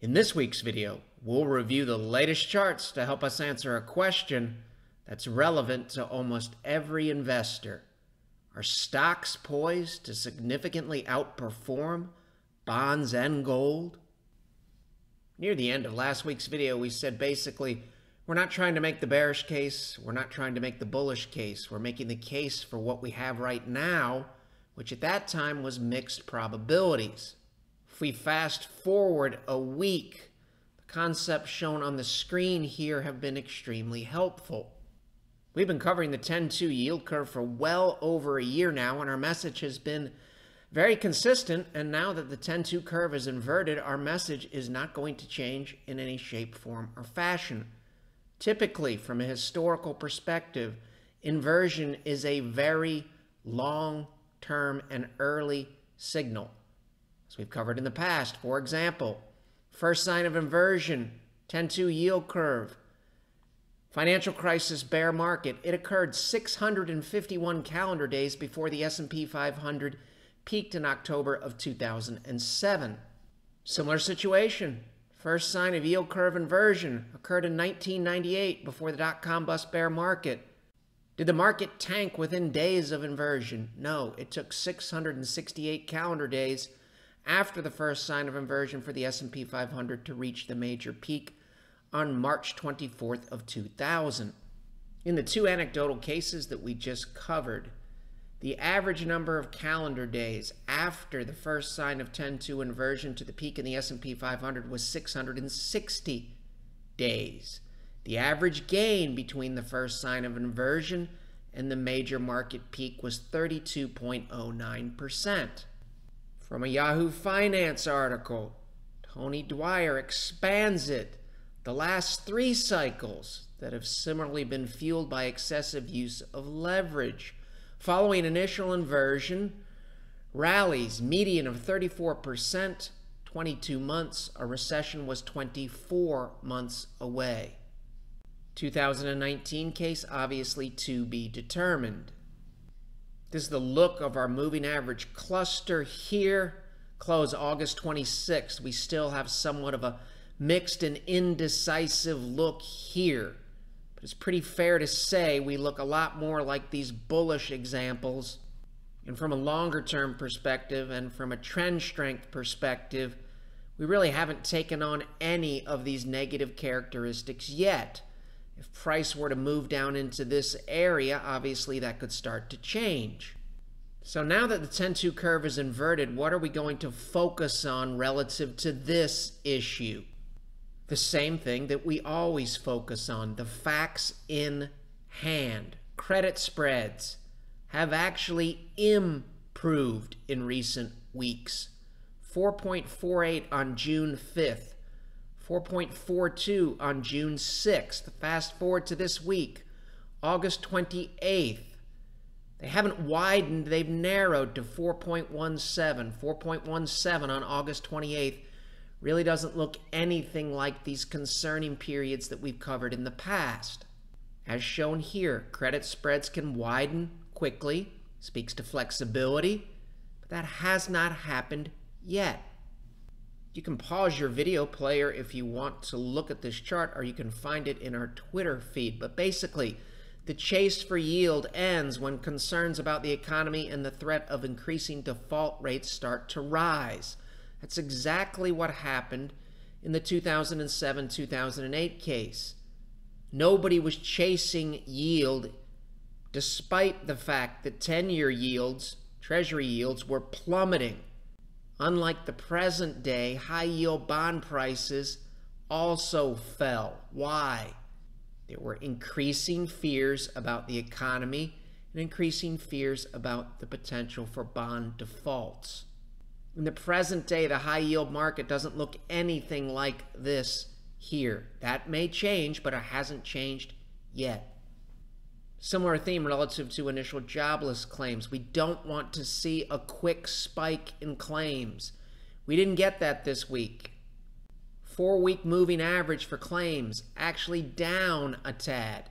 In this week's video, we'll review the latest charts to help us answer a question that's relevant to almost every investor. Are stocks poised to significantly outperform bonds and gold? Near the end of last week's video, we said basically, we're not trying to make the bearish case, we're not trying to make the bullish case, we're making the case for what we have right now, which at that time was mixed probabilities. If we fast forward a week, the concepts shown on the screen here have been extremely helpful. We've been covering the 10-2 yield curve for well over a year now, and our message has been very consistent. And now that the 10-2 curve is inverted, our message is not going to change in any shape, form, or fashion. Typically, from a historical perspective, inversion is a very long-term and early signal as we've covered in the past. For example, first sign of inversion, 10-2 yield curve, financial crisis bear market. It occurred 651 calendar days before the S&P 500 peaked in October of 2007. Similar situation. First sign of yield curve inversion occurred in 1998 before the dot-com bust bear market. Did the market tank within days of inversion? No, it took 668 calendar days after the first sign of inversion for the S&P 500 to reach the major peak on March 24th of 2000. In the two anecdotal cases that we just covered, the average number of calendar days after the first sign of 10-2 inversion to the peak in the S&P 500 was 660 days. The average gain between the first sign of inversion and the major market peak was 32.09%. From a Yahoo Finance article, Tony Dwyer expands it. The last three cycles that have similarly been fueled by excessive use of leverage. Following initial inversion, rallies, median of 34%, 22 months, a recession was 24 months away. 2019 case obviously to be determined. This is the look of our moving average cluster here. Close August 26th. We still have somewhat of a mixed and indecisive look here. But it's pretty fair to say we look a lot more like these bullish examples. And from a longer term perspective and from a trend strength perspective, we really haven't taken on any of these negative characteristics yet. If price were to move down into this area, obviously that could start to change. So now that the 10-2 curve is inverted, what are we going to focus on relative to this issue? The same thing that we always focus on, the facts in hand. Credit spreads have actually improved in recent weeks. 4.48 on June 5th, 4.42 on June 6th. Fast forward to this week, August 28th. They haven't widened, they've narrowed to 4.17. 4.17 on August 28th really doesn't look anything like these concerning periods that we've covered in the past. As shown here, credit spreads can widen quickly, speaks to flexibility, but that has not happened yet. You can pause your video player if you want to look at this chart, or you can find it in our Twitter feed. But basically, the chase for yield ends when concerns about the economy and the threat of increasing default rates start to rise. That's exactly what happened in the 2007-2008 case. Nobody was chasing yield despite the fact that 10-year yields, treasury yields, were plummeting. Unlike the present day, high yield bond prices also fell. Why? There were increasing fears about the economy and increasing fears about the potential for bond defaults. In the present day, the high yield market doesn't look anything like this here. That may change, but it hasn't changed yet. Similar theme relative to initial jobless claims. We don't want to see a quick spike in claims. We didn't get that this week. Four week moving average for claims actually down a tad.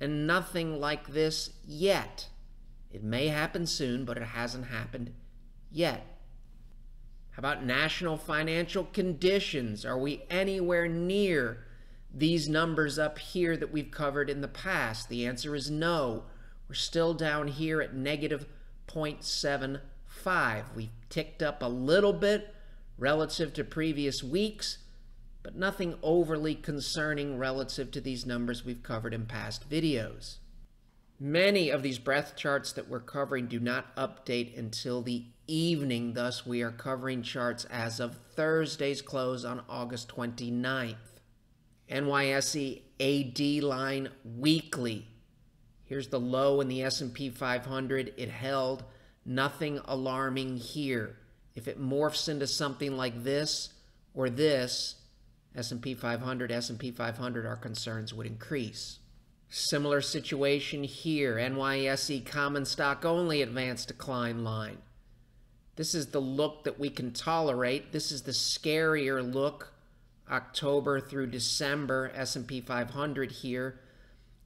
And nothing like this yet. It may happen soon, but it hasn't happened yet. How about national financial conditions? Are we anywhere near these numbers up here that we've covered in the past? The answer is no. We're still down here at negative 0.75. We've ticked up a little bit relative to previous weeks, but nothing overly concerning relative to these numbers we've covered in past videos. Many of these breadth charts that we're covering do not update until the evening, thus we are covering charts as of Thursday's close on August 29th. NYSE AD line weekly. Here's the low in the S&P 500. It held nothing alarming here. If it morphs into something like this or this, S&P 500, S&P 500, our concerns would increase. Similar situation here, NYSE common stock only advanced decline line. This is the look that we can tolerate. This is the scarier look, October through December, S&P 500 here.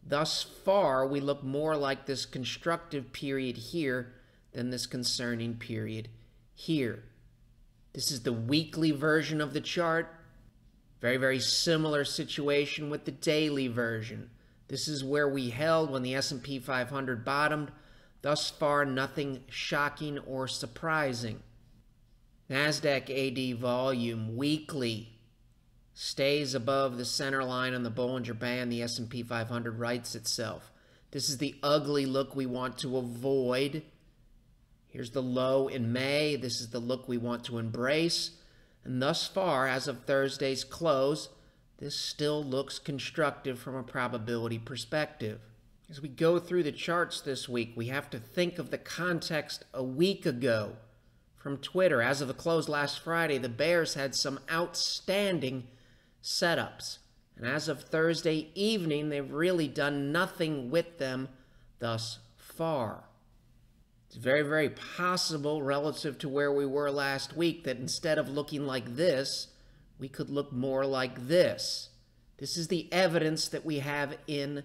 Thus far, we look more like this constructive period here than this concerning period here. This is the weekly version of the chart. Very, very similar situation with the daily version. This is where we held when the S&P 500 bottomed. Thus far, nothing shocking or surprising. NASDAQ AD volume weekly stays above the center line on the Bollinger Band. The S&P 500 rights itself. This is the ugly look we want to avoid. Here's the low in May. This is the look we want to embrace. And thus far, as of Thursday's close, this still looks constructive from a probability perspective. As we go through the charts this week, we have to think of the context a week ago from Twitter. As of the close last Friday, the Bears had some outstanding setups. And as of Thursday evening, they've really done nothing with them thus far. It's very, very possible relative to where we were last week that instead of looking like this, we could look more like this. This is the evidence that we have in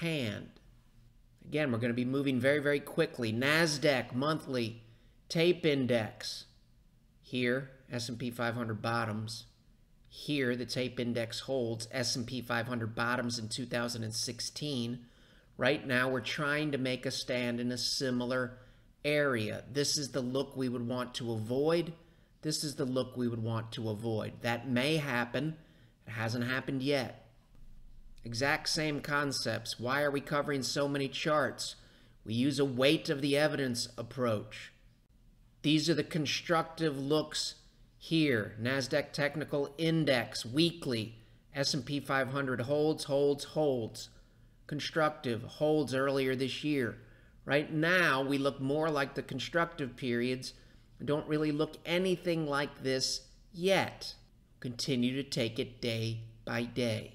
hand. Again, we're going to be moving very, very quickly. NASDAQ monthly tape index. Here, S&P 500 bottoms. Here, the tape index holds S&P 500 bottoms in 2016. Right now, we're trying to make a stand in a similar area. This is the look we would want to avoid this is the look we would want to avoid. That may happen. It hasn't happened yet. Exact same concepts. Why are we covering so many charts? We use a weight of the evidence approach. These are the constructive looks here. NASDAQ Technical Index, weekly. S&P 500 holds, holds, holds. Constructive, holds earlier this year. Right now, we look more like the constructive periods don't really look anything like this yet. Continue to take it day by day.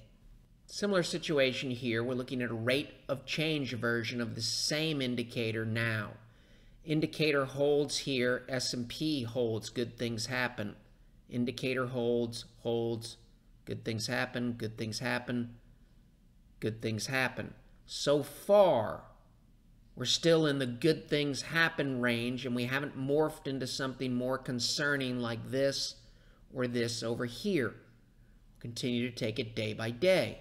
Similar situation here, we're looking at a rate of change version of the same indicator now. Indicator holds here, S&P holds, good things happen. Indicator holds, holds, good things happen, good things happen, good things happen. So far, we're still in the good things happen range and we haven't morphed into something more concerning like this or this over here. Continue to take it day by day.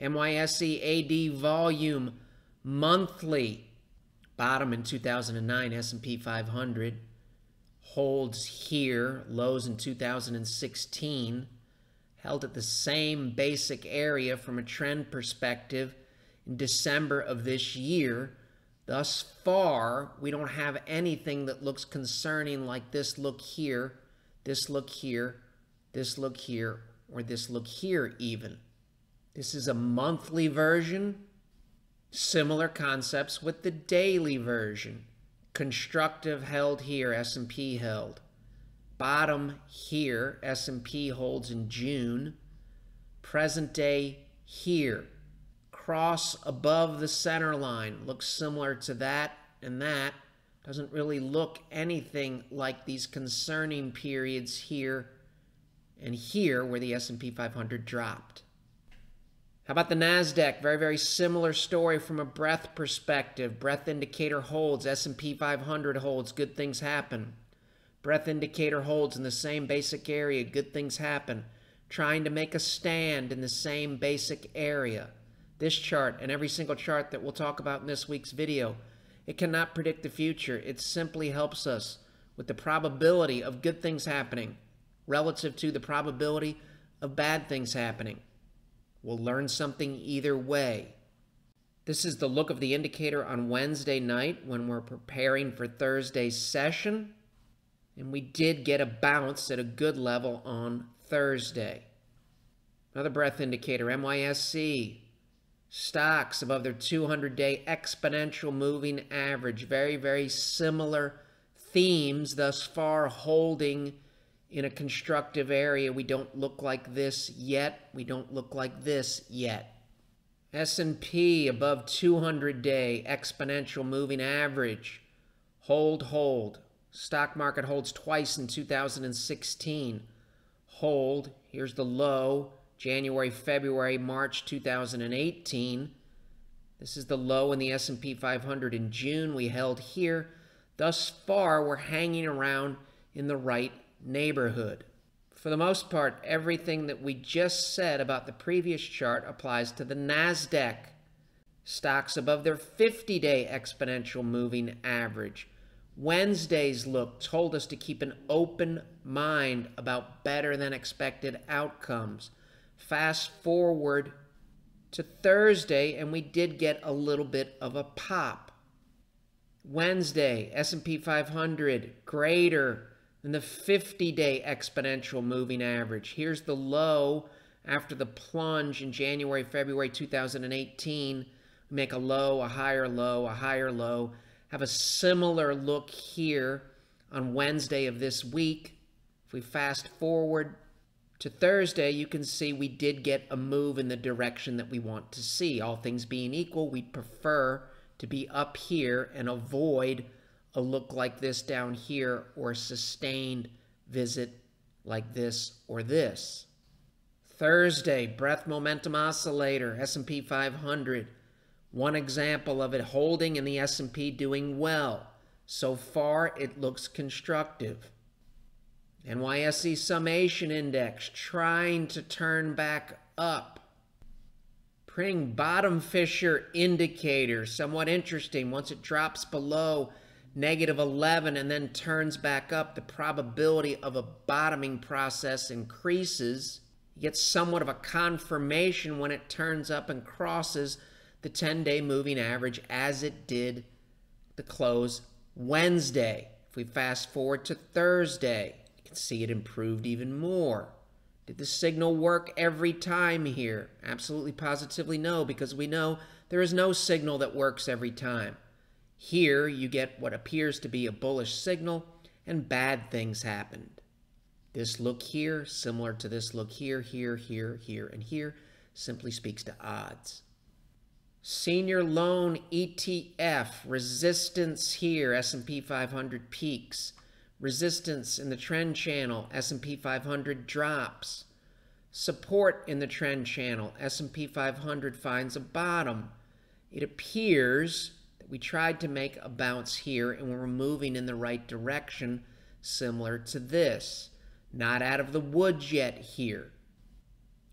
NYSE AD volume monthly bottom in 2009 S&P 500 holds here lows in 2016 held at the same basic area from a trend perspective in December of this year Thus far, we don't have anything that looks concerning like this look here, this look here, this look here, or this look here even. This is a monthly version. Similar concepts with the daily version. Constructive held here, S&P held. Bottom here, S&P holds in June. Present day here cross above the center line looks similar to that and that. Doesn't really look anything like these concerning periods here and here where the S&P 500 dropped. How about the NASDAQ? Very, very similar story from a breadth perspective. Breadth indicator holds, S&P 500 holds, good things happen. Breadth indicator holds in the same basic area. Good things happen. Trying to make a stand in the same basic area. This chart and every single chart that we'll talk about in this week's video, it cannot predict the future. It simply helps us with the probability of good things happening relative to the probability of bad things happening. We'll learn something either way. This is the look of the indicator on Wednesday night when we're preparing for Thursday's session. And we did get a bounce at a good level on Thursday. Another breadth indicator, NYSE. Stocks above their 200 day exponential moving average. Very, very similar themes thus far holding in a constructive area. We don't look like this yet. We don't look like this yet. S&P above 200-day exponential moving average. Hold, hold. Stock market holds twice in 2016. Hold. Here's the low. January, February, March 2018. This is the low in the S&P 500 in June. We held here. Thus far, we're hanging around in the right neighborhood. For the most part, everything that we just said about the previous chart applies to the NASDAQ. Stocks above their 50 day exponential moving average. Wednesday's look told us to keep an open mind about better than expected outcomes. Fast forward to Thursday, and we did get a little bit of a pop. Wednesday, S&P 500 greater than the 50-day exponential moving average. Here's the low after the plunge in January, February 2018. We make a low, a higher low, a higher low. Have a similar look here on Wednesday of this week. If we fast forward to Thursday, you can see we did get a move in the direction that we want to see. All things being equal, we'd prefer to be up here and avoid a look like this down here or a sustained visit like this or this. Thursday, breadth momentum oscillator, S&P 500. One example of it holding and the S&P doing well. So far, it looks constructive. NYSE summation index trying to turn back up. Printing bottom fissure indicator, somewhat interesting. Once it drops below negative 11 and then turns back up, the probability of a bottoming process increases. You get somewhat of a confirmation when it turns up and crosses the 10-day moving average as it did the close Wednesday. If we fast forward to Thursday, you can see it improved even more. Did the signal work every time here? Absolutely positively no, because we know there is no signal that works every time. Here you get what appears to be a bullish signal and bad things happened. This look here, similar to this look here, here, here, here, and here, simply speaks to odds. Senior loan ETF, resistance here, S&P 500 peaks. Resistance in the trend channel, S&P 500 drops. Support in the trend channel, S&P 500 finds a bottom. It appears we tried to make a bounce here and we're moving in the right direction, similar to this. Not out of the woods yet here.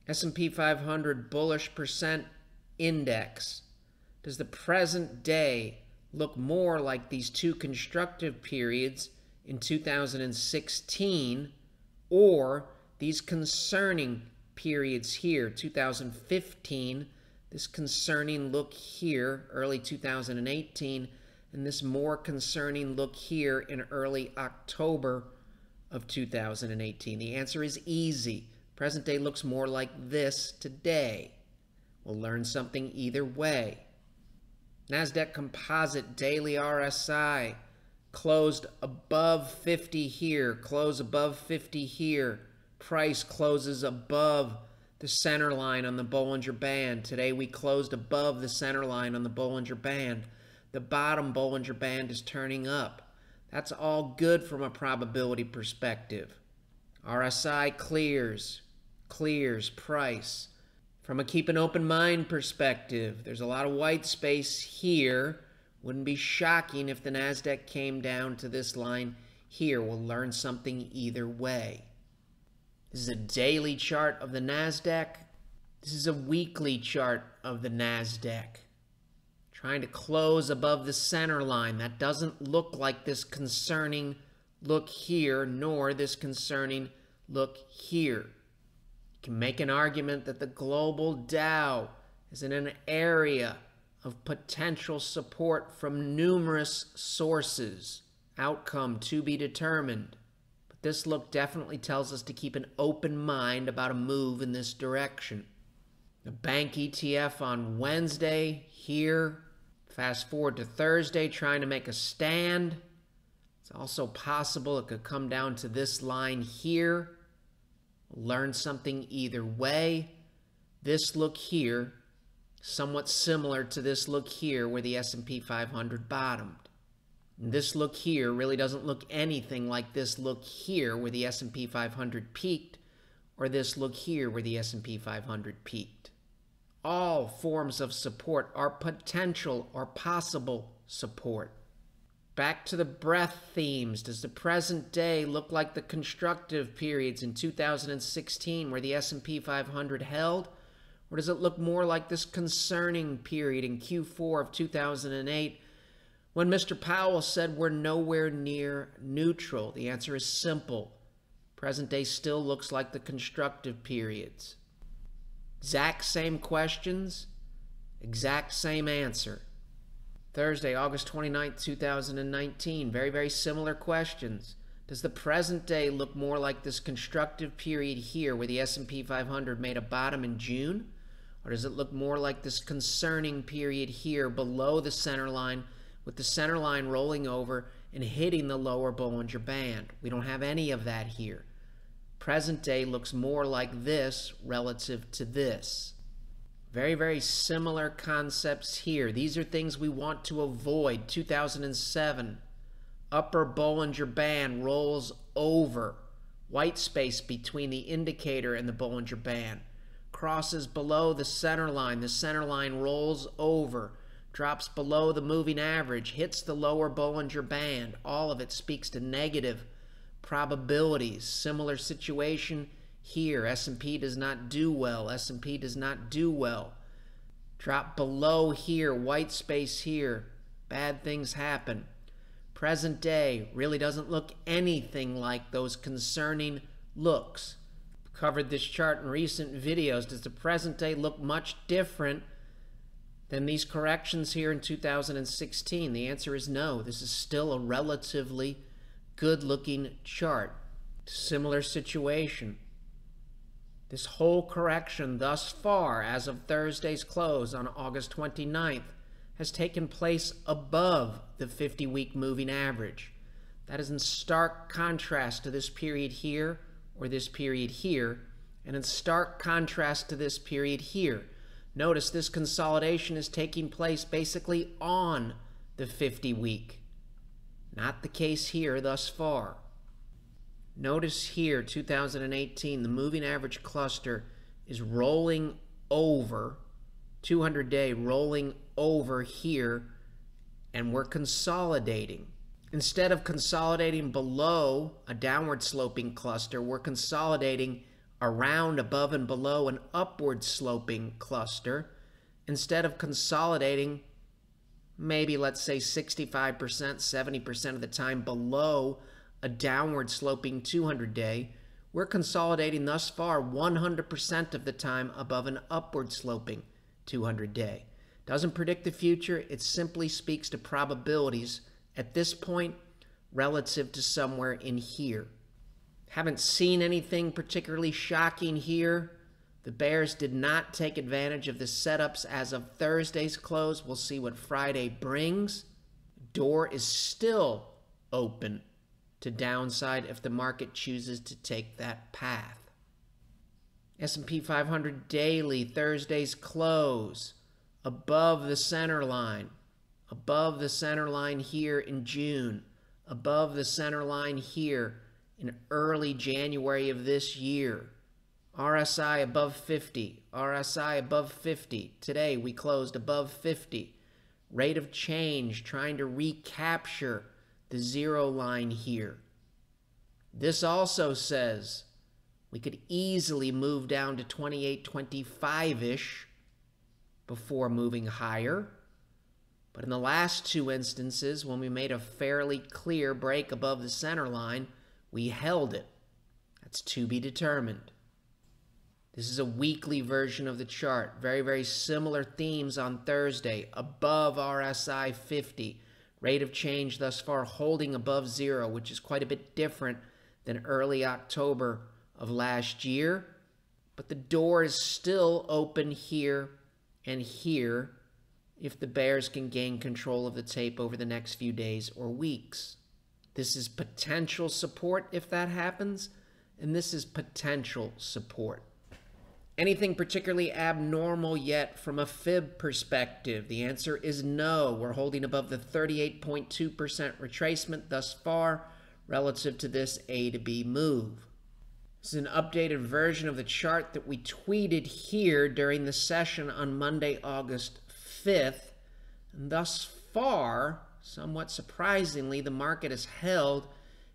S&P 500 bullish percent index. Does the present day look more like these two constructive periods in 2016 or these concerning periods here, 2015, this concerning look here, early 2018, and this more concerning look here in early October of 2018? The answer is easy. Present day looks more like this today. We'll learn something either way. NASDAQ Composite Daily RSI closed above 50 here, close above 50 here. Price closes above the center line on the Bollinger Band. Today we closed above the center line on the Bollinger Band. The bottom Bollinger Band is turning up. That's all good from a probability perspective. RSI clears, clears price. From a keep an open mind perspective, there's a lot of white space here. Wouldn't be shocking if the NASDAQ came down to this line here. We'll learn something either way. This is a daily chart of the NASDAQ. This is a weekly chart of the NASDAQ. Trying to close above the center line. That doesn't look like this concerning look here, nor this concerning look here. You can make an argument that the global Dow is in an area of potential support from numerous sources. Outcome to be determined. This look definitely tells us to keep an open mind about a move in this direction. The bank ETF on Wednesday here. Fast forward to Thursday, trying to make a stand. It's also possible it could come down to this line here. learn something either way. This look here, somewhat similar to this look here where the S&P 500 bottomed. This look here really doesn't look anything like this look here where the S&P 500 peaked or this look here where the S&P 500 peaked. All forms of support are potential or possible support. Back to the breadth themes. Does the present day look like the constructive periods in 2016 where the S&P 500 held? Or does it look more like this concerning period in Q4 of 2008 when Mr. Powell said we're nowhere near neutral, the answer is simple. Present day still looks like the constructive periods. Exact same questions, exact same answer. Thursday, August 29, 2019. Very, very similar questions. Does the present day look more like this constructive period here where the S&P 500 made a bottom in June? Or does it look more like this concerning period here below the center line with the center line rolling over and hitting the lower Bollinger Band. We don't have any of that here. Present day looks more like this relative to this. Very, very similar concepts here. These are things we want to avoid. 2007, upper Bollinger Band rolls over. White space between the indicator and the Bollinger Band. Crosses below the center line. The center line rolls over drops below the moving average, hits the lower Bollinger Band. All of it speaks to negative probabilities. Similar situation here. S&P does not do well. S&P does not do well. Drop below here, white space here. Bad things happen. Present day really doesn't look anything like those concerning looks. Covered this chart in recent videos. Does the present day look much different than these corrections here in 2016? The answer is no. This is still a relatively good looking chart. Similar situation. This whole correction thus far, as of Thursday's close on August 29th, has taken place above the 50 week moving average. That is in stark contrast to this period here or this period here, and in stark contrast to this period here. Notice this consolidation is taking place basically on the 50 week. Not the case here thus far. Notice here, 2018, the moving average cluster is rolling over, 200 day rolling over here, and we're consolidating. Instead of consolidating below a downward sloping cluster, we're consolidating around, above, and below an upward sloping cluster instead of consolidating maybe, let's say, 65%, 70% of the time below a downward sloping 200 day. We're consolidating thus far 100% of the time above an upward sloping 200 day. Doesn't predict the future, it simply speaks to probabilities at this point relative to somewhere in here. Haven't seen anything particularly shocking here. The Bears did not take advantage of the setups as of Thursday's close. We'll see what Friday brings. Door is still open to downside if the market chooses to take that path. S&P 500 daily Thursday's close above the center line. Above the center line here in June. Above the center line here in early January of this year. RSI above 50, RSI above 50. Today we closed above 50. Rate of change trying to recapture the zero line here. This also says we could easily move down to 2825 ish before moving higher. But in the last two instances, when we made a fairly clear break above the center line, we held it. That's to be determined. This is a weekly version of the chart. Very, very similar themes on Thursday. Above RSI 50. Rate of change thus far holding above zero, which is quite a bit different than early October of last year. But the door is still open here and here if the Bears can gain control of the tape over the next few days or weeks. This is potential support if that happens, and this is potential support. Anything particularly abnormal yet from a fib perspective? The answer is no. We're holding above the 38.2% retracement thus far relative to this A to B move. This is an updated version of the chart that we tweeted here during the session on Monday, August 5th. And thus far, somewhat surprisingly, the market has held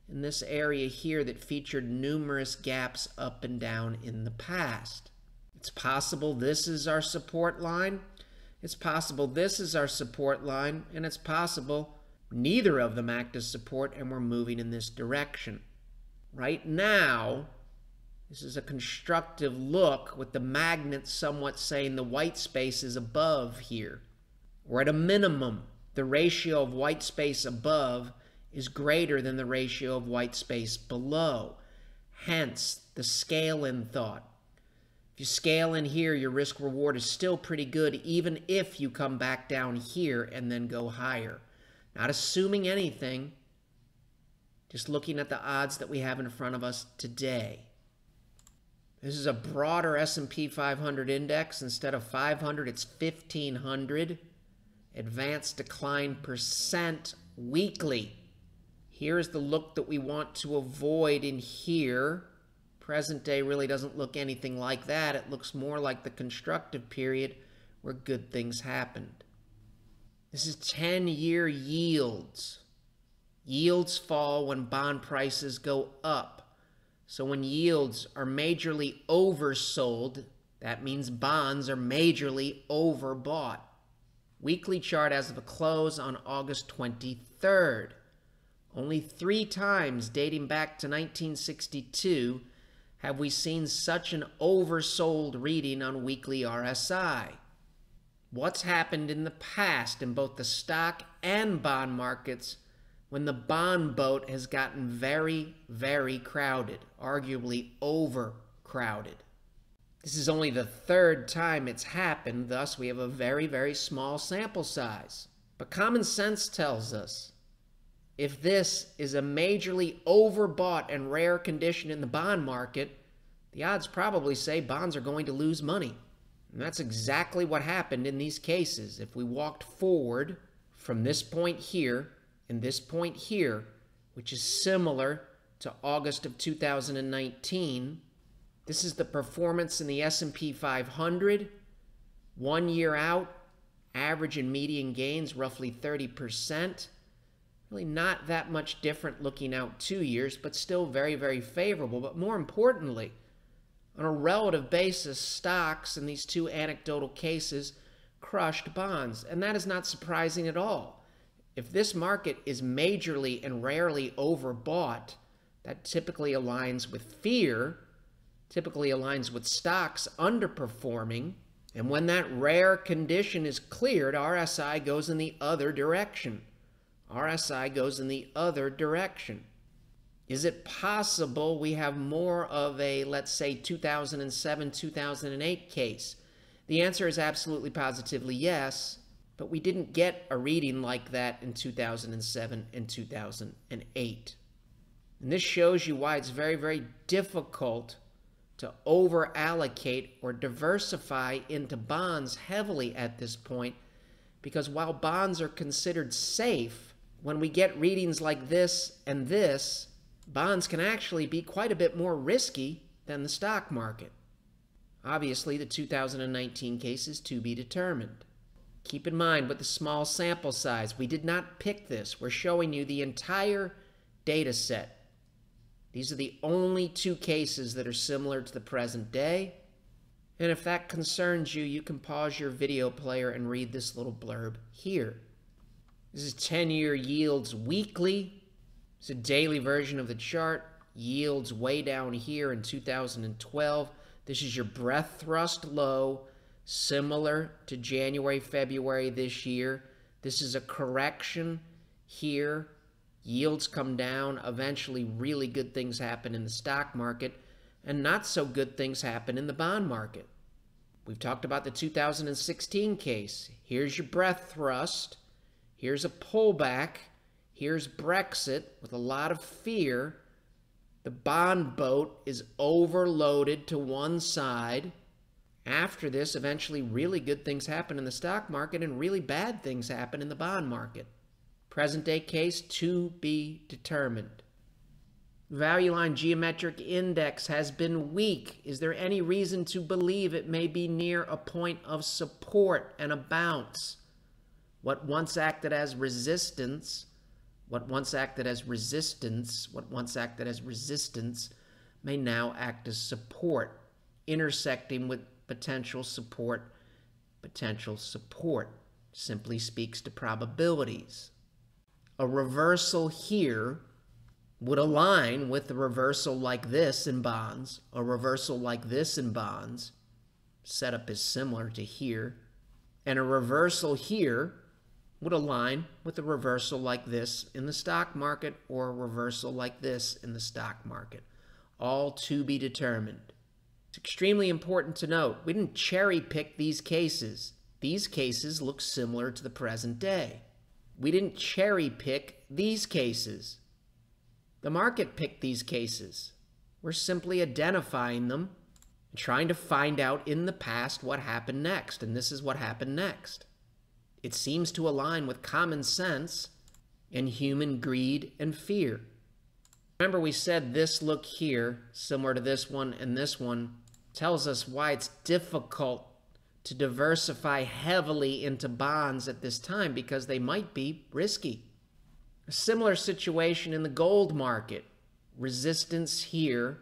in this area here that featured numerous gaps up and down in the past. It's possible this is our support line. It's possible this is our support line. And it's possible neither of them act as support and we're moving in this direction. Right now, this is a constructive look with the magnet somewhat saying the white space is above here. We're at a minimum, the ratio of white space above is greater than the ratio of white space below. Hence, the scale in thought. If you scale in here, your risk reward is still pretty good, even if you come back down here and then go higher. Not assuming anything, just looking at the odds that we have in front of us today. This is a broader S&P 500 index. Instead of 500, it's 1500. Advanced decline percent weekly. Here's the look that we want to avoid in here. Present day really doesn't look anything like that. It looks more like the constructive period where good things happened. This is 10 year yields. Yields fall when bond prices go up. So when yields are majorly oversold, that means bonds are majorly overbought. Weekly chart as of the close on August 23rd. Only three times dating back to 1962 have we seen such an oversold reading on weekly RSI. What's happened in the past in both the stock and bond markets when the bond boat has gotten very, very crowded, arguably overcrowded? This is only the third time it's happened, thus, we have a very, very small sample size. But common sense tells us if this is a majorly overbought and rare condition in the bond market, the odds probably say bonds are going to lose money. And that's exactly what happened in these cases. If we walked forward from this point here and this point here, which is similar to August of 2019, this is the performance in the S&P 500 one year out, average and median gains roughly 30%. Really not that much different looking out two years, but still very, very favorable. But more importantly, on a relative basis, stocks in these two anecdotal cases crushed bonds. And that is not surprising at all. If this market is majorly and rarely overbought, that typically aligns with fear, typically aligns with stocks underperforming. And when that rare condition is cleared, RSI goes in the other direction. RSI goes in the other direction. Is it possible we have more of a, let's say, 2007 2008 case? The answer is absolutely positively yes, but we didn't get a reading like that in 2007 and 2008. And this shows you why it's very, very difficult to over allocate or diversify into bonds heavily at this point because while bonds are considered safe, when we get readings like this and this, bonds can actually be quite a bit more risky than the stock market. Obviously, the 2019 case is to be determined. Keep in mind with the small sample size, we did not pick this. We're showing you the entire data set. These are the only two cases that are similar to the present day. And if that concerns you, you can pause your video player and read this little blurb here. This is 10-year yields weekly. It's a daily version of the chart. Yields way down here in 2012. This is your breadth thrust low, similar to January, February this year. This is a correction here. Yields come down. Eventually, really good things happen in the stock market, and not so good things happen in the bond market. We've talked about the 2016 case. Here's your breadth thrust. Here's a pullback. Here's Brexit with a lot of fear. The bond boat is overloaded to one side. After this, eventually, really good things happen in the stock market and really bad things happen in the bond market. Present day case to be determined. Value line geometric index has been weak. Is there any reason to believe it may be near a point of support and a bounce? What once acted as resistance, what once acted as resistance, what once acted as resistance may now act as support, intersecting with potential support, potential support simply speaks to probabilities. A reversal here would align with a reversal like this in bonds, a reversal like this in bonds. Setup is similar to here. And a reversal here would align with a reversal like this in the stock market or a reversal like this in the stock market. All to be determined. It's extremely important to note we didn't cherry pick these cases. These cases look similar to the present day. We didn't cherry pick these cases. The market picked these cases. We're simply identifying them trying to find out in the past what happened next. And this is what happened next. It seems to align with common sense and human greed and fear. Remember we said this look here, similar to this one and this one, tells us why it's difficult to diversify heavily into bonds at this time because they might be risky. A similar situation in the gold market. Resistance here.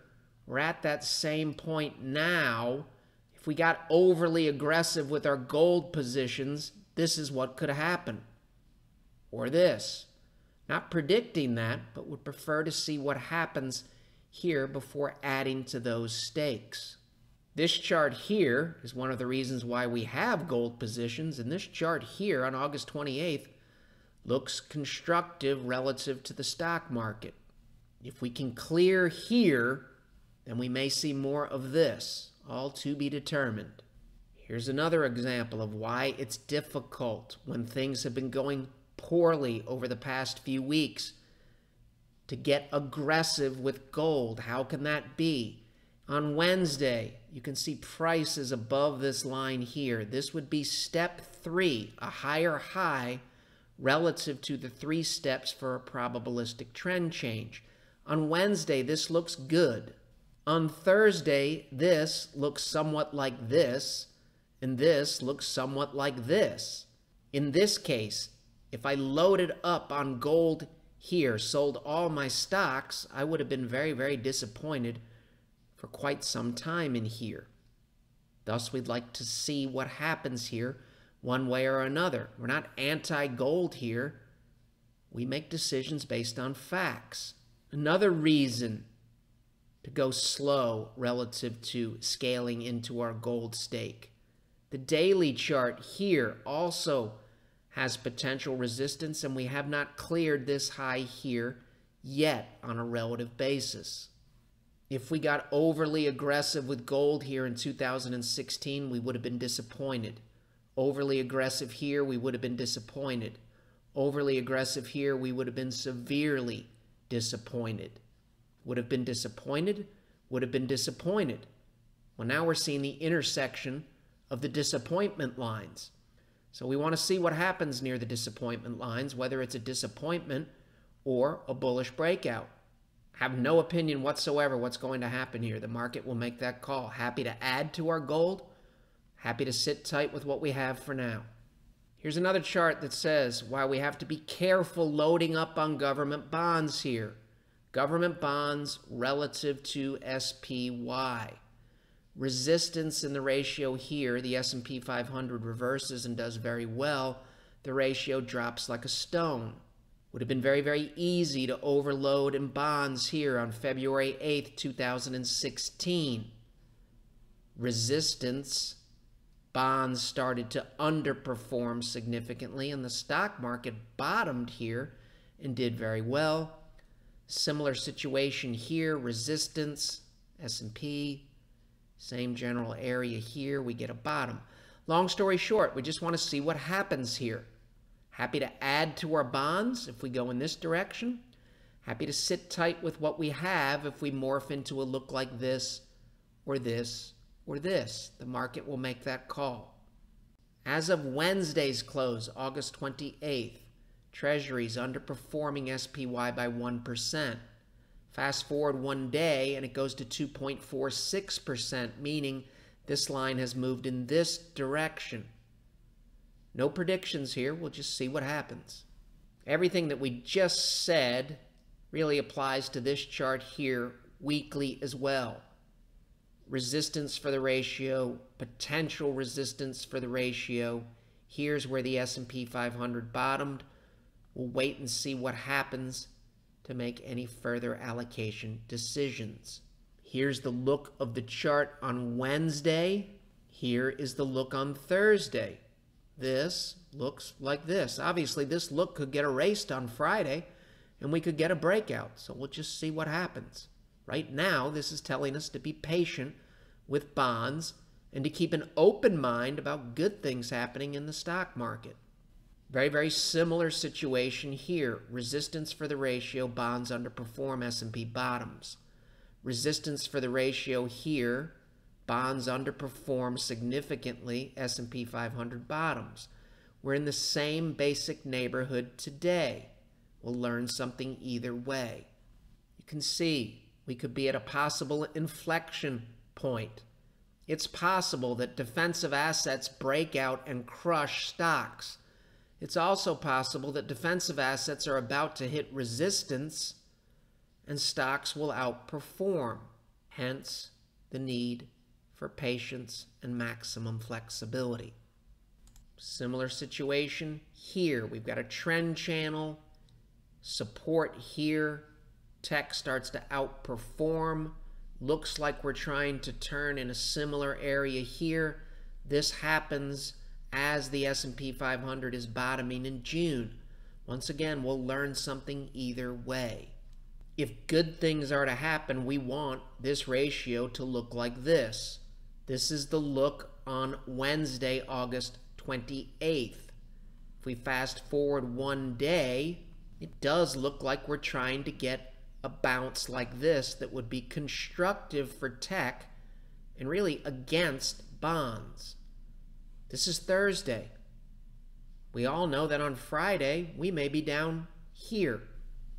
We're at that same point now. If we got overly aggressive with our gold positions, this is what could happen. Or this. Not predicting that, but would prefer to see what happens here before adding to those stakes. This chart here is one of the reasons why we have gold positions, and this chart here on August 28th looks constructive relative to the stock market. If we can clear here, then we may see more of this, all to be determined. Here's another example of why it's difficult when things have been going poorly over the past few weeks to get aggressive with gold. How can that be? On Wednesday, you can see prices above this line here. This would be step three, a higher high relative to the three steps for a probabilistic trend change. On Wednesday, this looks good. On Thursday, this looks somewhat like this, and this looks somewhat like this. In this case, if I loaded up on gold here, sold all my stocks, I would have been very, very disappointed for quite some time in here. Thus, we'd like to see what happens here one way or another. We're not anti gold here. We make decisions based on facts. Another reason to go slow relative to scaling into our gold stake. The daily chart here also has potential resistance, and we have not cleared this high here yet on a relative basis. If we got overly aggressive with gold here in 2016, we would have been disappointed. Overly aggressive here, we would have been disappointed. Overly aggressive here, we would have been severely disappointed. Would have been disappointed, would have been disappointed. Well, now we're seeing the intersection of the disappointment lines. So we want to see what happens near the disappointment lines, whether it's a disappointment or a bullish breakout have no opinion whatsoever what's going to happen here. The market will make that call. Happy to add to our gold. Happy to sit tight with what we have for now. Here's another chart that says why we have to be careful loading up on government bonds here. Government bonds relative to SPY. Resistance in the ratio here, the S&P 500 reverses and does very well. The ratio drops like a stone. Would have been very, very easy to overload in bonds here on February 8th, 2016. Resistance, bonds started to underperform significantly, and the stock market bottomed here and did very well. Similar situation here, resistance, S&P, same general area here, we get a bottom. Long story short, we just want to see what happens here. Happy to add to our bonds if we go in this direction. Happy to sit tight with what we have if we morph into a look like this or this or this. The market will make that call. As of Wednesday's close, August 28th, Treasuries underperforming SPY by 1%. Fast forward one day and it goes to 2.46%, meaning this line has moved in this direction. No predictions here. We'll just see what happens. Everything that we just said really applies to this chart here weekly as well. Resistance for the ratio, potential resistance for the ratio. Here's where the S&P 500 bottomed. We'll wait and see what happens to make any further allocation decisions. Here's the look of the chart on Wednesday. Here is the look on Thursday. This looks like this. Obviously, this look could get erased on Friday and we could get a breakout. So we'll just see what happens. Right now, this is telling us to be patient with bonds and to keep an open mind about good things happening in the stock market. Very, very similar situation here. Resistance for the ratio, bonds underperform, S&P bottoms. Resistance for the ratio here, bonds underperform significantly, S&P 500 bottoms. We're in the same basic neighborhood today. We'll learn something either way. You can see we could be at a possible inflection point. It's possible that defensive assets break out and crush stocks. It's also possible that defensive assets are about to hit resistance and stocks will outperform, hence the need for patience and maximum flexibility. Similar situation here. We've got a trend channel, support here. Tech starts to outperform. Looks like we're trying to turn in a similar area here. This happens as the S&P 500 is bottoming in June. Once again, we'll learn something either way. If good things are to happen, we want this ratio to look like this. This is the look on Wednesday, August 28th. If we fast forward one day, it does look like we're trying to get a bounce like this that would be constructive for tech and really against bonds. This is Thursday. We all know that on Friday, we may be down here.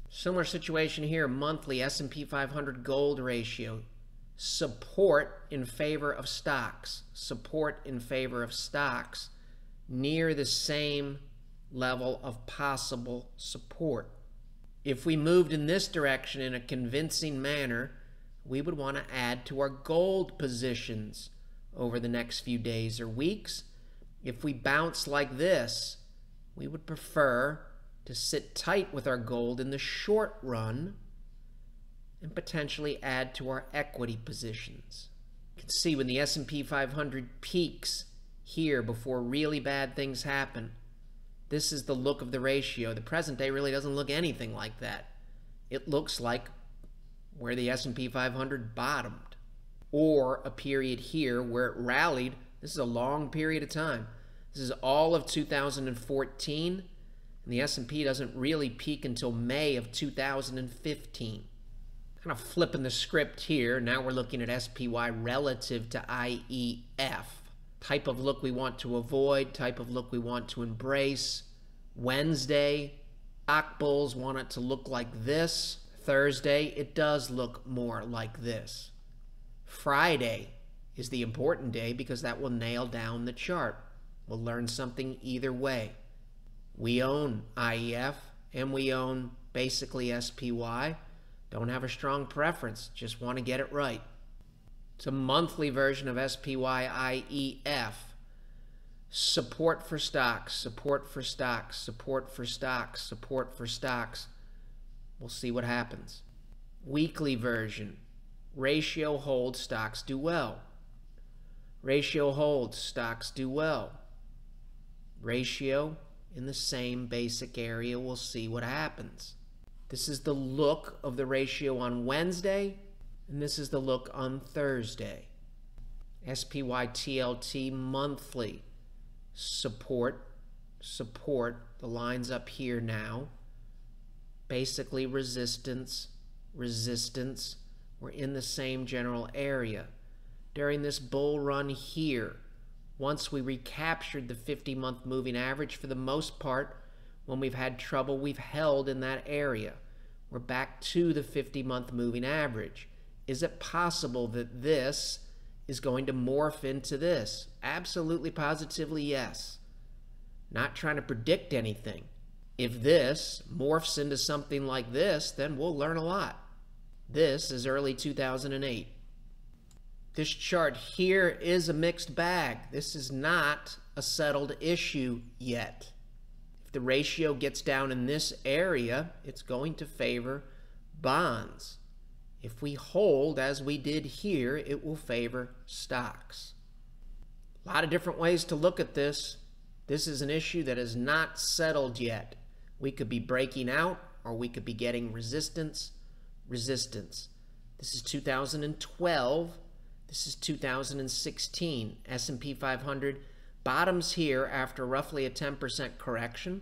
Similar situation here, monthly S&P 500 gold ratio support in favor of stocks, support in favor of stocks near the same level of possible support. If we moved in this direction in a convincing manner, we would want to add to our gold positions over the next few days or weeks. If we bounce like this, we would prefer to sit tight with our gold in the short run and potentially add to our equity positions. You can see when the S&P 500 peaks here before really bad things happen, this is the look of the ratio. The present day really doesn't look anything like that. It looks like where the S&P 500 bottomed or a period here where it rallied. This is a long period of time. This is all of 2014 and the S&P doesn't really peak until May of 2015 kind of flipping the script here. Now we're looking at SPY relative to IEF. Type of look we want to avoid, type of look we want to embrace. Wednesday, stock bulls want it to look like this. Thursday, it does look more like this. Friday is the important day because that will nail down the chart. We'll learn something either way. We own IEF and we own basically SPY. Don't have a strong preference, just want to get it right. It's a monthly version of SPYIEF. Support for stocks, support for stocks, support for stocks, support for stocks. We'll see what happens. Weekly version. Ratio hold, stocks do well. Ratio hold, stocks do well. Ratio in the same basic area, we'll see what happens. This is the look of the ratio on Wednesday, and this is the look on Thursday. SPYTLT monthly support, support, the lines up here now. Basically resistance, resistance. We're in the same general area. During this bull run here, once we recaptured the 50 month moving average, for the most part, when we've had trouble, we've held in that area. We're back to the 50 month moving average. Is it possible that this is going to morph into this? Absolutely, positively, yes. Not trying to predict anything. If this morphs into something like this, then we'll learn a lot. This is early 2008. This chart here is a mixed bag. This is not a settled issue yet. The ratio gets down in this area, it's going to favor bonds. If we hold, as we did here, it will favor stocks. A lot of different ways to look at this. This is an issue that is not settled yet. We could be breaking out or we could be getting resistance, resistance. This is 2012. This is 2016. S&P 500 bottoms here after roughly a 10% correction,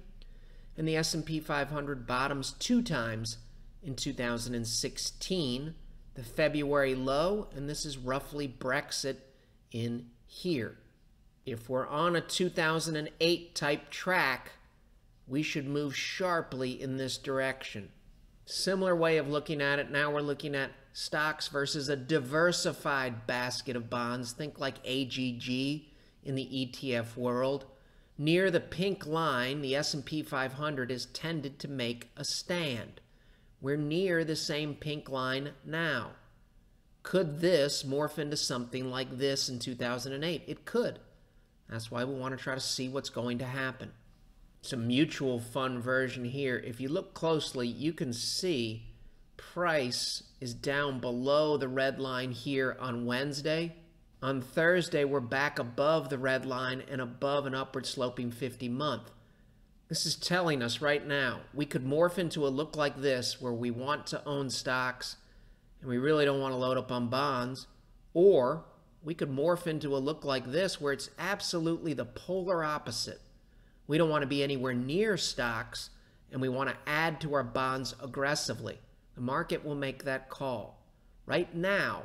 and the S&P 500 bottoms two times in 2016, the February low, and this is roughly Brexit in here. If we're on a 2008 type track, we should move sharply in this direction. Similar way of looking at it, now we're looking at stocks versus a diversified basket of bonds. Think like AGG in the ETF world. Near the pink line, the S&P 500 has tended to make a stand. We're near the same pink line now. Could this morph into something like this in 2008? It could. That's why we want to try to see what's going to happen. It's a mutual fund version here. If you look closely, you can see price is down below the red line here on Wednesday. On Thursday, we're back above the red line and above an upward sloping 50 month. This is telling us right now we could morph into a look like this where we want to own stocks and we really don't want to load up on bonds, or we could morph into a look like this where it's absolutely the polar opposite. We don't want to be anywhere near stocks and we want to add to our bonds aggressively. The market will make that call. Right now,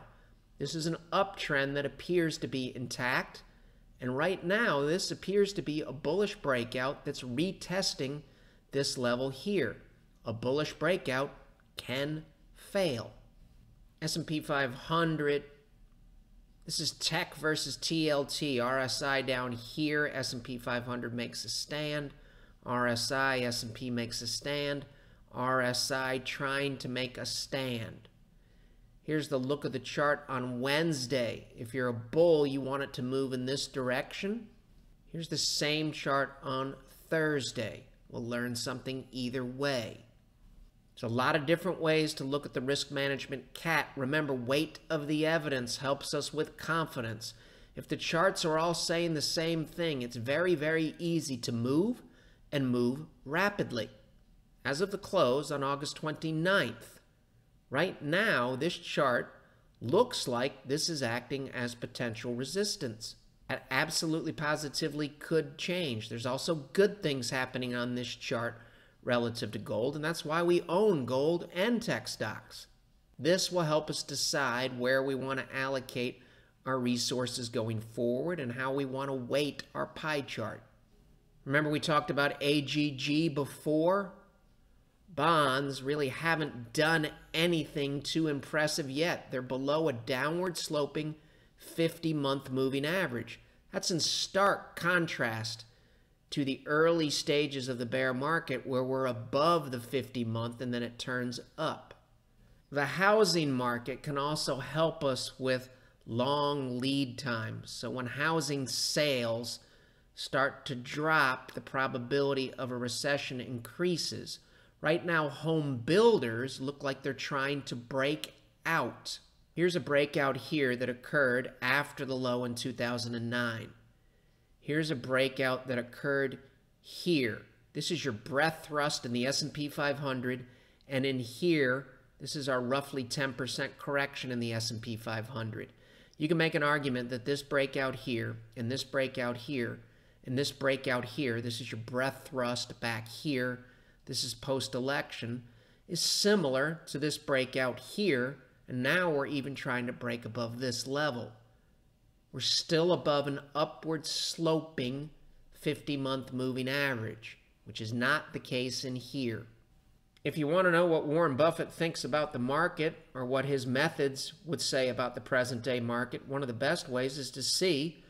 this is an uptrend that appears to be intact. And right now, this appears to be a bullish breakout that's retesting this level here. A bullish breakout can fail. S&P 500 this is tech versus TLT. RSI down here, S&P 500 makes a stand. RSI, S&P makes a stand. RSI trying to make a stand. Here's the look of the chart on Wednesday. If you're a bull, you want it to move in this direction. Here's the same chart on Thursday. We'll learn something either way. There's a lot of different ways to look at the risk management cat. Remember, weight of the evidence helps us with confidence. If the charts are all saying the same thing, it's very, very easy to move and move rapidly as of the close on August 29th. Right now, this chart looks like this is acting as potential resistance. It absolutely positively could change. There's also good things happening on this chart relative to gold, and that's why we own gold and tech stocks. This will help us decide where we want to allocate our resources going forward and how we want to weight our pie chart. Remember we talked about AGG before? Bonds really haven't done anything too impressive yet. They're below a downward sloping 50 month moving average. That's in stark contrast to the early stages of the bear market where we're above the 50 month and then it turns up. The housing market can also help us with long lead times. So when housing sales start to drop, the probability of a recession increases. Right now, home builders look like they're trying to break out. Here's a breakout here that occurred after the low in 2009. Here's a breakout that occurred here. This is your breadth thrust in the S&P 500 and in here this is our roughly 10% correction in the S&P 500. You can make an argument that this breakout here and this breakout here and this breakout here, this is your breadth thrust back here, this is post-election, is similar to this breakout here, and now we're even trying to break above this level. We're still above an upward sloping 50-month moving average, which is not the case in here. If you want to know what Warren Buffett thinks about the market or what his methods would say about the present day market, one of the best ways is to see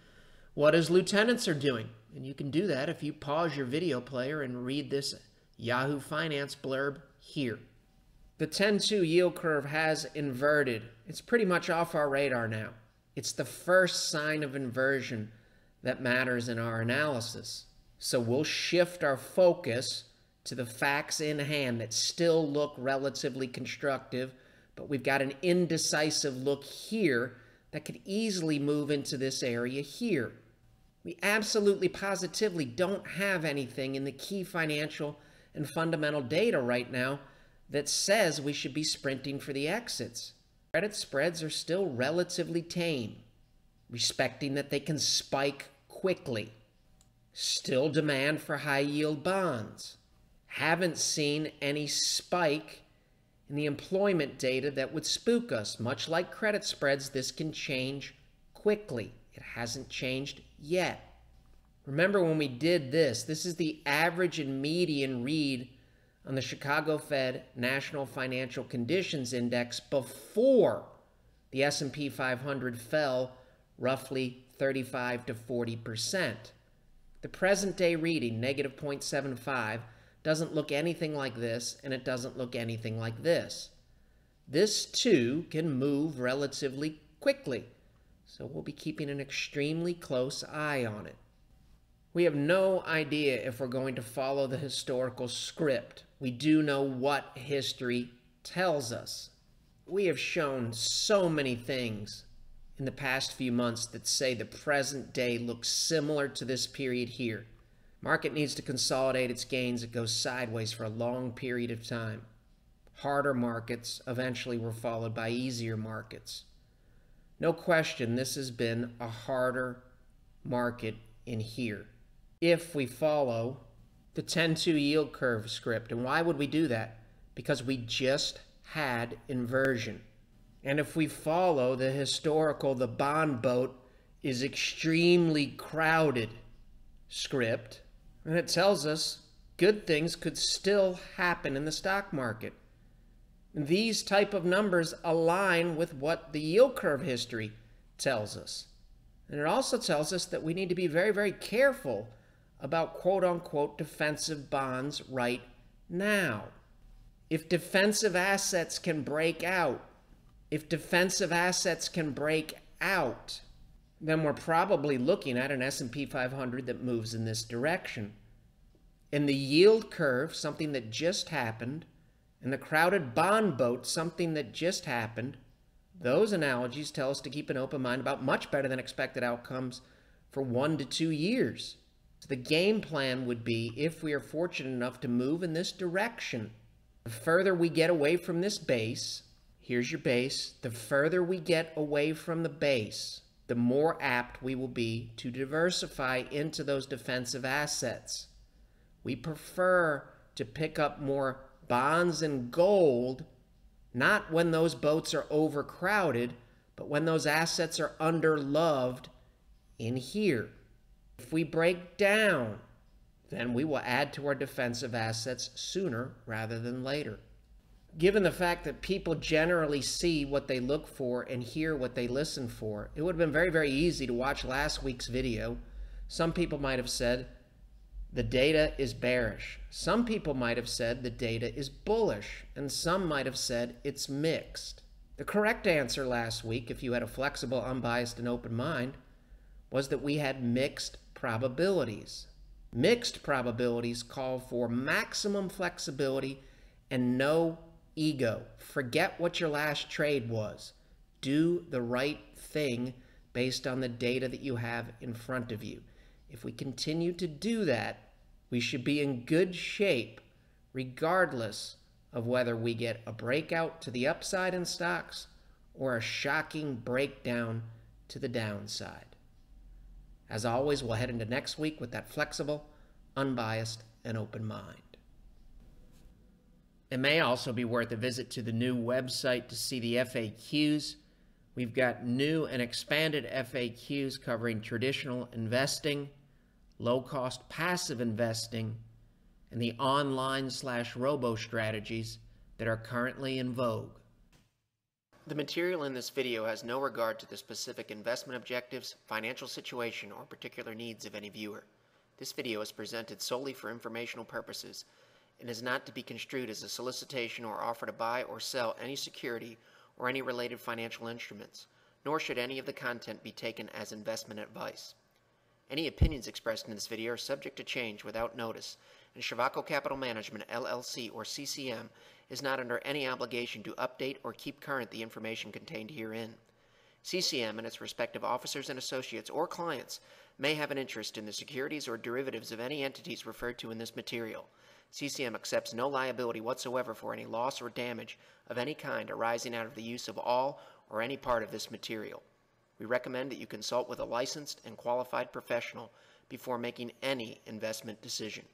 what his lieutenants are doing. And you can do that if you pause your video player and read this Yahoo Finance blurb here. The 10-2 yield curve has inverted. It's pretty much off our radar now. It's the first sign of inversion that matters in our analysis. So we'll shift our focus to the facts in hand that still look relatively constructive, but we've got an indecisive look here that could easily move into this area here. We absolutely positively don't have anything in the key financial and fundamental data right now that says we should be sprinting for the exits. Credit spreads are still relatively tame, respecting that they can spike quickly. Still demand for high yield bonds haven't seen any spike in the employment data that would spook us. Much like credit spreads, this can change quickly. It hasn't changed yet. Remember when we did this, this is the average and median read on the Chicago Fed National Financial Conditions Index before the S&P 500 fell roughly 35 to 40%. The present day reading, negative 0.75, doesn't look anything like this, and it doesn't look anything like this. This too can move relatively quickly, so we'll be keeping an extremely close eye on it. We have no idea if we're going to follow the historical script. We do know what history tells us. We have shown so many things in the past few months that say the present day looks similar to this period here. Market needs to consolidate its gains. It goes sideways for a long period of time. Harder markets eventually were followed by easier markets. No question, this has been a harder market in here. If we follow the 10-2 yield curve script, and why would we do that? Because we just had inversion. And if we follow the historical, the bond boat is extremely crowded script, and it tells us good things could still happen in the stock market. These type of numbers align with what the yield curve history tells us. And it also tells us that we need to be very, very careful about quote unquote defensive bonds right now. If defensive assets can break out, if defensive assets can break out, then we're probably looking at an S&P 500 that moves in this direction. In the yield curve, something that just happened, in the crowded bond boat, something that just happened, those analogies tell us to keep an open mind about much better than expected outcomes for one to two years. So the game plan would be, if we are fortunate enough to move in this direction, the further we get away from this base, here's your base, the further we get away from the base, the more apt we will be to diversify into those defensive assets. We prefer to pick up more bonds and gold, not when those boats are overcrowded, but when those assets are underloved in here. If we break down, then we will add to our defensive assets sooner rather than later given the fact that people generally see what they look for and hear what they listen for, it would have been very, very easy to watch last week's video. Some people might have said, the data is bearish. Some people might have said the data is bullish, and some might have said it's mixed. The correct answer last week, if you had a flexible, unbiased, and open mind, was that we had mixed probabilities. Mixed probabilities call for maximum flexibility and no ego. Forget what your last trade was. Do the right thing based on the data that you have in front of you. If we continue to do that, we should be in good shape regardless of whether we get a breakout to the upside in stocks or a shocking breakdown to the downside. As always, we'll head into next week with that flexible, unbiased, and open mind. It may also be worth a visit to the new website to see the FAQs. We've got new and expanded FAQs covering traditional investing, low cost passive investing, and the online slash robo strategies that are currently in vogue. The material in this video has no regard to the specific investment objectives, financial situation, or particular needs of any viewer. This video is presented solely for informational purposes and is not to be construed as a solicitation or offer to buy or sell any security or any related financial instruments, nor should any of the content be taken as investment advice. Any opinions expressed in this video are subject to change without notice, and Ciovacco Capital Management LLC or CCM is not under any obligation to update or keep current the information contained herein. CCM and its respective officers and associates or clients may have an interest in the securities or derivatives of any entities referred to in this material. CCM accepts no liability whatsoever for any loss or damage of any kind arising out of the use of all or any part of this material. We recommend that you consult with a licensed and qualified professional before making any investment decision.